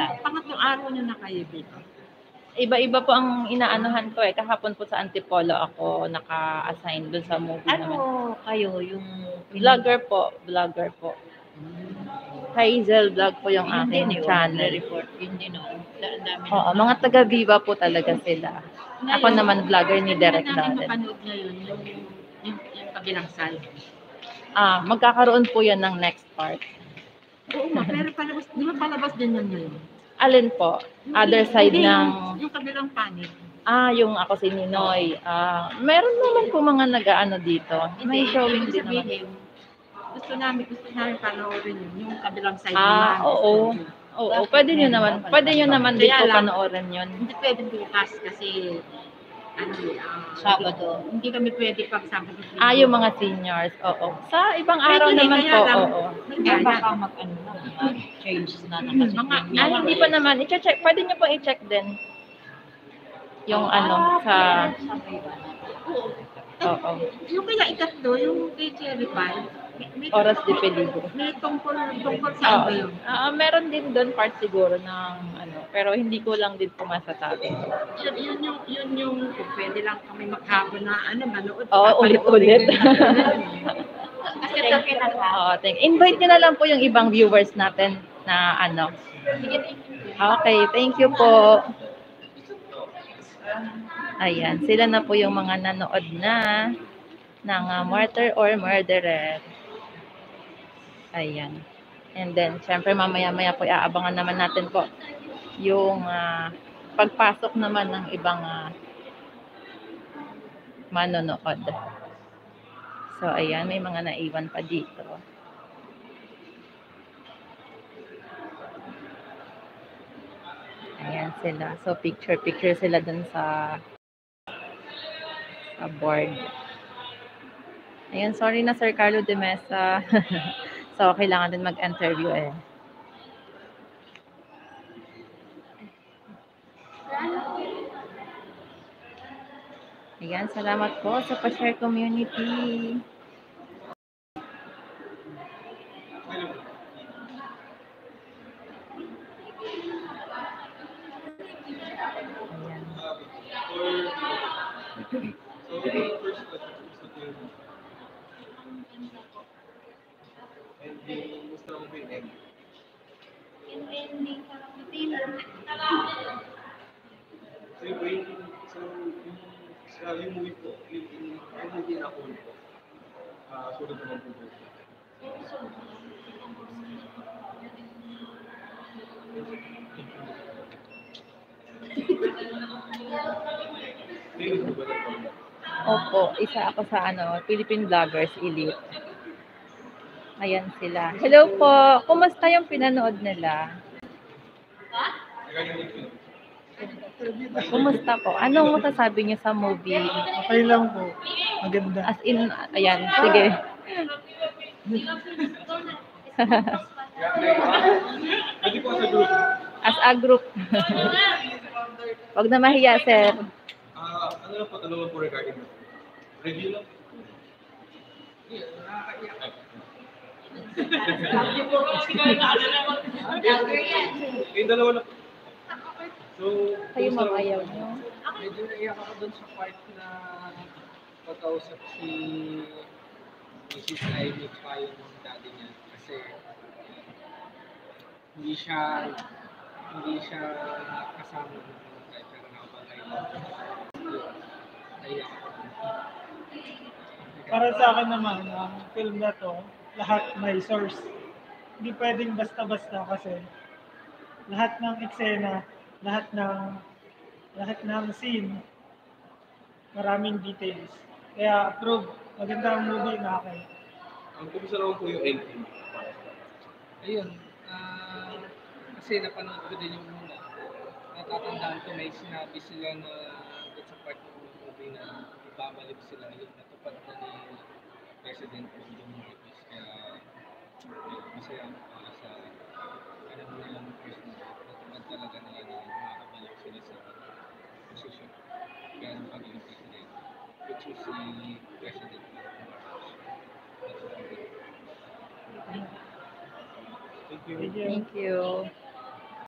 Baliktad. Pangatlong araw niyo na kayo dito. Iba-iba po ang inaanuhan ko eh. Kahapon po sa Antipolo ako naka-assign doon sa movie naman. Ano kayo, yung... Vlogger po, vlogger po. Hazel Vlog po yung Yun din, aking eh, channel. report. Yun din, oh. Da- ang dami Oo, mga taga-Viva po talaga sila. Ako naman vlogger ni Derek Hindi natin Darren. mapanood ngayon yung, yung, yung kabilang side. Ah, magkakaroon po yan ng next part. Oo nga, pero palabas, di ba palabas din yan ngayon? Alin po? Other side Hindi, ng... Yung, yung kabilang panig. Ah, yung ako si Ninoy. Ah, meron naman po mga nag-ano dito. May showing ibig din naman. sabihin, Gusto namin, gusto namin panoorin yun, yung kabilang side Ah, naman. oo. Oo, pwede nyo naman. Pwede nyo naman Kaya po lang- panoorin yun. Hindi pwede bukas kasi ano ah, Sabado. Hindi kami pwede pag Sabado. Ah, yung mga seniors. Oo. Sa ibang araw Pwede, naman kaya po. lang- Oo. Kaya baka mag, ano, na, change na na kasi. Mga- Ah, hindi pa naman. I-check. Pwede nyo po i-check din. Yung ano, sa... Oo. Oo. Yung kaya ikatlo, yung kay Cherry Pie, may, Oras de peligro. may tungkol, tungkol sa Oo. ano yun. Ah, meron din doon part siguro ng ano, pero hindi ko lang din pumasasabi. Yun, yun yung, yun yung, pwede lang kami maghapon na, ano, manood. Oo, Papanoorin ulit-ulit. Thank you. Oo, thank. Invite nyo na lang po yung ibang viewers natin na ano. Okay, thank you po. Ayan, sila na po yung mga nanood na ng uh, Martyr or Murderer. Ayan. And then, syempre mamaya-maya po aabangan naman natin po yung ah, pagpasok naman ng ibang ah, manonood. So, ayan, may mga naiwan pa dito. Ayan sila. So, picture-picture sila dun sa sa board. Ayan, sorry na Sir Carlo de Mesa. so, kailangan din mag-interview eh. Ayan, salamat po sa pa-share community. Ayan. Yung, sa yung movie po, yung, yung, movie na ako po, ah, sulit naman po po. Opo, isa ako sa ano, Philippine Vloggers Elite. Ayan sila. Hello po. Kumusta yung pinanood nila? Kumusta po? Anong masasabi niyo sa movie? Okay lang po. Maganda. As in, ayan, sige. Pwede po sa group. As a group. Wag na mahiya, sir. Ah, ano lang po, tanong lang po regarding. Review lang. Yung dalawa lang. So, Kayo po? niyo. Medyo naiyak ako dun sa part na pagkausap si Mrs. Ivy pa yung daddy niya. Kasi hindi siya hindi siya kasama ng mga pero nakabagay lang. Naiyak ako dun. Para sa akin naman, ang film na to, lahat may source. Hindi pwedeng basta-basta kasi lahat ng eksena, lahat ng lahat ng scene, maraming details. Kaya approve. Maganda ang movie na akin. Ang kumusta naman po yung ending? Ayun, ah, kasi napanood ko din yung muna. Natatandaan ko may sinabi sila na doon sa part ng movie na ibabalik sila yung natupad na ni President Bongbong Marcos. Kaya masaya ako para sa ano mo nilang president. Talaga na makakabalik sila sa. Kaya president. Which is si President. Thank you. Thank you. Thank you.